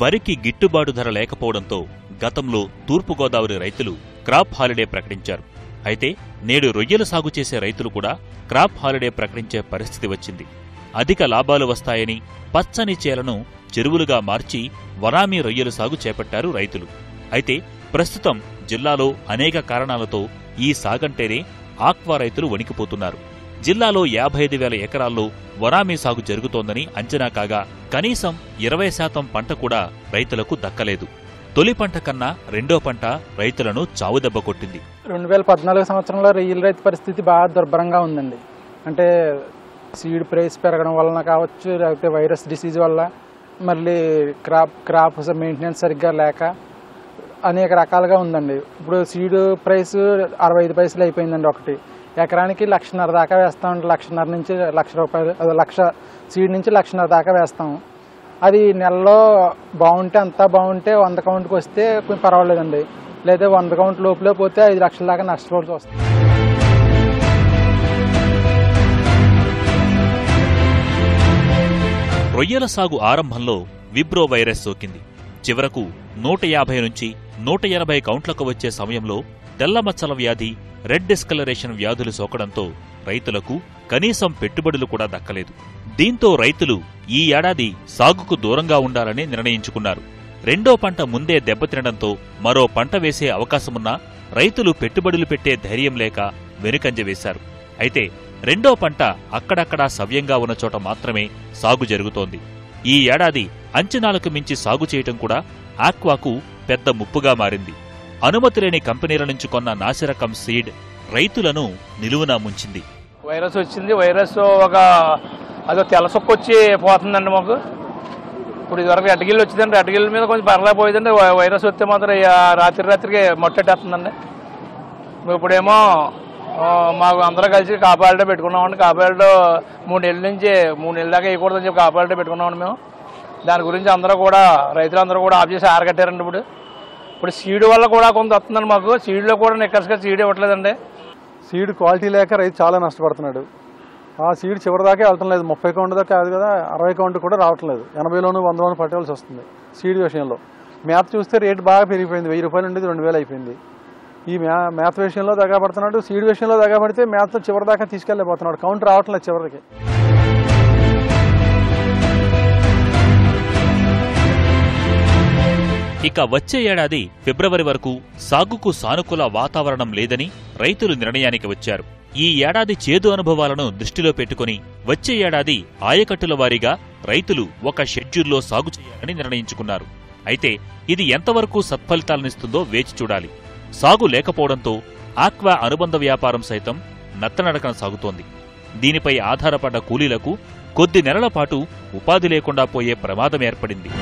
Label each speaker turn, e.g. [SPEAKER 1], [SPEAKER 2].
[SPEAKER 1] వరికి గిట్టుబాటు ధర లేకపోవడంతో గతంలో తూర్పుగోదావరి రైతులు క్రాప్ హాలిడే ప్రకటించారు. అయితే నేడు రొయ్యల సాగు చేసే రైతులు కూడా క్రాప్ హాలిడే ప్రకటించే పరిస్థితి వచ్చింది. అధిక లాభాలు వస్తాయని పచ్చని చేలను చెరువులుగా మార్చి వరామీ రొయ్యల సాగు చేపట్టారు రైతులు. అయితే ప్రస్తుతం జిల్లాలో అనేక కారణాలతో ఈ సాగంటేనే ఆక్వా రైతులు వణికిపోతున్నారు. జిల్లాలో యాభై ఐదు వేల ఎకరాల్లో వరామీ సాగు జరుగుతోందని అంచనా కాగా కనీసం ఇరవై శాతం పంట కూడా రైతులకు దక్కలేదు. తొలి పంట కన్నా రెండో పంట రైతులను చావుదెబ్బ కొట్టింది.
[SPEAKER 2] రెండు వేల పద్నాలుగు సంవత్సరంలో రొయ్యల రైతు పరిస్థితి బాగా దుర్భరంగా ఉందండి. అంటే సీడ్ ప్రైస్ పెరగడం వలన కావచ్చు లేకపోతే వైరస్ డిసీజ్ వల్ల మళ్ళీ క్రాప్ క్రాప్ మెయింటెనెన్స్ సరిగ్గా లేక అనేక రకాలుగా ఉందండి. ఇప్పుడు సీడ్ ప్రైస్ అరవై ఐదు పైసలు అయిపోయిందండి ఒకటి. ఎకరానికి లక్షన్నర దాకా వేస్తాం లక్షన్నర నుంచి లక్ష రూపాయలు అదే లక్ష సీడ్ నుంచి లక్షన్నర దాకా వేస్తాం. అది నెలలో బాగుంటే అంతా బాగుంటే వంద కౌంట్కి వస్తే కొంచెం పర్వాలేదండి. లేదా వంద కౌంట్ లోపలే పోతే ఐదు లక్షల దాకా నష్టపోవాల్సి వస్తుంది.
[SPEAKER 1] రొయ్యల సాగు ఆరంభంలో విబ్రో వైరస్ సోకింది. చివరకు నూట యాభై నుంచి నూట ఎనభై కౌంట్లకు వచ్చే సమయంలో తెల్లమచ్చల వ్యాధి రెడ్ డిస్కలరేషన్ వ్యాధులు సోకడంతో రైతులకు కనీసం పెట్టుబడులు కూడా దక్కలేదు. దీంతో రైతులు ఈ ఏడాది సాగుకు దూరంగా ఉండాలని నిర్ణయించుకున్నారు. రెండో పంట ముందే దెబ్బతినడంతో మరో పంట వేసే అవకాశమున్నా రైతులు పెట్టుబడులు పెట్టే ధైర్యం లేక వెనుకంజ వేశారు. అయితే రెండో పంట అక్కడక్కడా సవ్యంగా ఉన్న చోట మాత్రమే సాగు జరుగుతోంది. ఈ ఏడాది అంచనాలకు మించి సాగు చేయటం కూడా ఆక్వాకు పెద్ద ముప్పుగా మారింది. అనుమతి లేని కంపెనీల నుంచి కొన్న నాసిరకం సీడ్ రైతులను నిలువున ముంచింది.
[SPEAKER 3] వైరస్ వచ్చింది. వైరస్ ఒక అదో తెల్ల వచ్చి పోతుందండి మాకు. ఇప్పుడు ఇదివరకు రెడ్గిల్లు వచ్చిందండి. రెడ్గిల్ల మీద కొంచెం పర్లేకపోయిందండి. వైరస్ వస్తే మాత్రం రాత్రి రాత్రికి మొట్టెట్టేస్తుందండి. ఇప్పుడేమో మాకు అందరం కలిసి కాపాడే పెట్టుకున్నామండి. కాపాడో మూడు నెలల నుంచి మూడు నెలల దాకా వేయకూడదని చెప్పి కాపాడే పెట్టుకున్నామండి మేము. దాని గురించి అందరూ కూడా రైతులందరూ కూడా ఆఫ్ చేసి ఆరగట్టారండి ఇప్పుడు. ఇప్పుడు సీడ్ వల్ల కూడా కొంత వస్తుందండి మాకు. సీడ్లో కూడా నిక్కర్స్గా సీడ్ ఇవ్వట్లేదండి.
[SPEAKER 4] సీడ్ క్వాలిటీ లేక రైతు చాలా నష్టపడుతున్నాడు. ఆ సీడ్ చివరిదాకా వెళ్ళటం లేదు. ముప్పై కౌంట్ దాకా కాదు కదా అరవై కౌంట్ కూడా రావటం లేదు. ఎనభైలోను వందలోను పట్టవలసి వస్తుంది సీడ్ విషయంలో. మేత చూస్తే రేటు బాగా పెరిగిపోయింది. వెయ్యి రూపాయలు ఉండేది రెండు వేలు అయిపోయింది. ఈ మ్యా మేత విషయంలో దగ్గర పడుతున్నాడు సీడ్ విషయంలో దగ్గర పడితే మేత చివరి దాకా తీసుకెళ్ళిపోతున్నాడు కౌంట్ రావట్లేదు చివరికి.
[SPEAKER 1] ఇక వచ్చే ఏడాది ఫిబ్రవరి వరకు సాగుకు సానుకూల వాతావరణం లేదని రైతులు నిర్ణయానికి వచ్చారు. ఈ ఏడాది చేదు అనుభవాలను దృష్టిలో పెట్టుకుని వచ్చే ఏడాది ఆయకట్టుల వారీగా రైతులు ఒక షెడ్యూల్లో సాగు చేయాలని నిర్ణయించుకున్నారు. అయితే ఇది ఎంతవరకు సత్ఫలితాలనిస్తుందో వేచి చూడాలి. సాగు లేకపోవడంతో ఆక్వా అనుబంధ వ్యాపారం సైతం నత్తనడకన సాగుతోంది. దీనిపై ఆధారపడ్డ కూలీలకు కొద్ది నెలల పాటు ఉపాధి లేకుండా పోయే ప్రమాదం ఏర్పడింది.